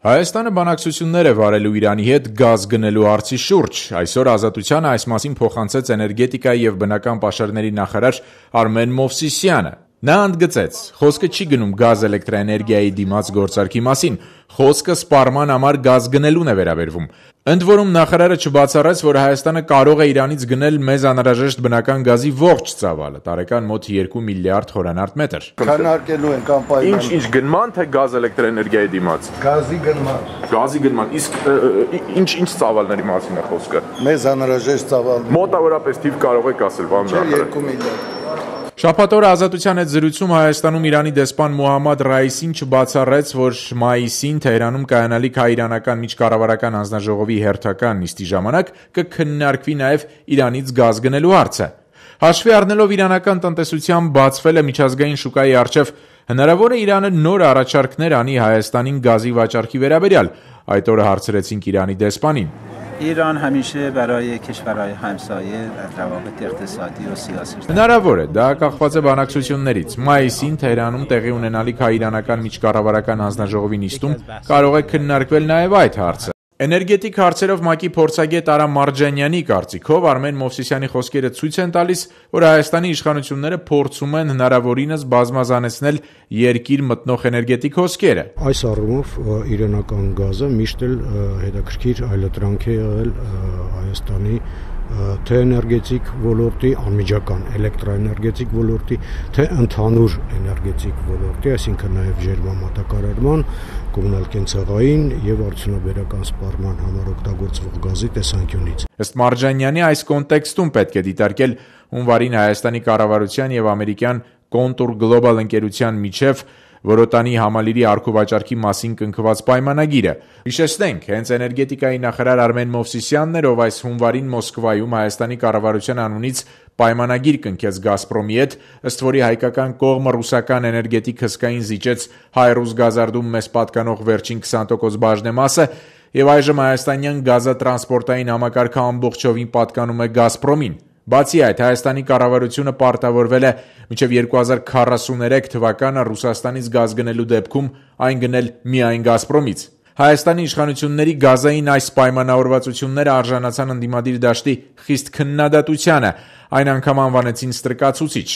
Հայաստանը բանակցություններ է վարելու Իրանի հետ գազ գնելու հարցի շուրջ: Այսօր «Ազատությանը» այս մասին փոխանցեց էներգետիկայի եւ բնական պաշարների նախարար Արմեն Մովսիսյանը: Նա ընդգծեց. «Խոսքը չի գնում գազ-էլեկտրաէներգիայի դիմաց գործարքի մասին, խոսքը սպառման համար գազ գնելուն է վերաբերվում»: Ընդ որում, նախարարը չբացառեց, որ Հայաստանը կարող է Իրանից գնել մեզ անհրաժեշտ բնական գազի ողջ ծավալը՝ տարեկան մոտ 2 միլիարդ խմ: «Քննարկելու ենք անպայման»: Ինչ՝ գնմա՞ն, թե՞ գազ-էլեկտրաէներգիայի դիմաց: Գազի գնման: Ինչ ծավալների մասին է խոսքը: Մեզ անհրաժեշտ ծավալներ: Մոտավորապես թիվ կարո՞ղ եք ասել: Չէ՝ 2 միլիարդ: Շաբաթ օրը «Ազատության» հետ զրույցում Հայաստանում Իրանի դեսպան Մոհամմադ Ռաիսին չբացառեց, որ մայիսին Թեհրանում կայանալիք հայ-իրանական միջկառավարական հանձնաժողովի հերթական նիստի ժամանակ կքննարկվի նաև Իրանից գազ գնելու հարցը: Հաշվի առնելով իրանական տնտեսության բացվելը միջազգային շուկայի առջև, հնարավո՞ր է Իրանը նոր առաջարկներ անի Հայաստանին գազի վաճառքի վերաբերյալ: Այդ օրը հարցրեցինք Իրանի դեսպանին: Հնարավոր է: Դա կախված է բանակցություններից: Մայիսին Թեհրանում տեղի ունենալիք հայ-իրանական միջկառավարական հանձնաժողովի նիստում կարող է քննարկվել նաև այդ հարցը: Էներգետիկ հարցերով ՄԱԿ-ի փորձագետ Արա Մարջանյանի կարծիքով Արմեն Մովսիսյանի խոսքերը ցույց են տալիս, որ Հայաստանի իշխանությունները փորձում են հնարավորինս բազմազանեցնել երկիր մտնող էներգետիկ հոսքերը: Այս առումով իրանական գազը միշտ էլ հետաքրքիր այլընտրանք է եղել Հայաստանի թե էներգետիկ ոլորտի, անմիջական էլեկտրաէներգետիկ ոլորտի, թե ընդհանուր էներգետիկ ոլորտի, այսինքն նաև ջերմամատակարարման, կոմունալ-կենցաղային եւ արդյունաբերական սպառման համար օգտագործվող գազի տեսանկյունից: Ըստ Մարջանյանի՝ այս կոնտեքստում պետք է դիտարկել հունվարին Հայաստանի կառավարության եւ ամերիկյան «Կոնտուր Գլոբալ» ընկերության միջեւ Որոտանի համալիրի առքուվաճառքի մասին կնքված պայմանագիրը: Հիշեցնենք, հենց էներգետիկայի նախարար Արմեն Մովսիսյանն էր, ով այս հունվարին Մոսկվայում Հայաստանի կառավարության անունից պայմանագիր կնքեց «Գազպրոմի» հետ, ըստ որի հայկական կողմը ռուսական էներգետիկ հսկային զիջեց «Հայրուզ Գազարդում» մեզ պատկանող վերջին 20 տոկոս բաժնեմասը, եւ այժմ հայաստանյան գազատրանսպորտային համակարգը ամբողջովին պատկանում է «Գազպրոմին»: Բացի այդ, Հայաստանի կառավարությունը պարտավորվել է մինչեւ 2043 թվականը Ռուսաստանից գազ գնելու դեպքում այն գնել միայն «Գազպրոմից»: Հայաստանի իշխանությունների գազային այս պայմանավորվածությունները արժանացան ընդդիմադիր դաշտի խիստ քննադատությանը, այն անգամ անվանեցին ստրկացուցիչ: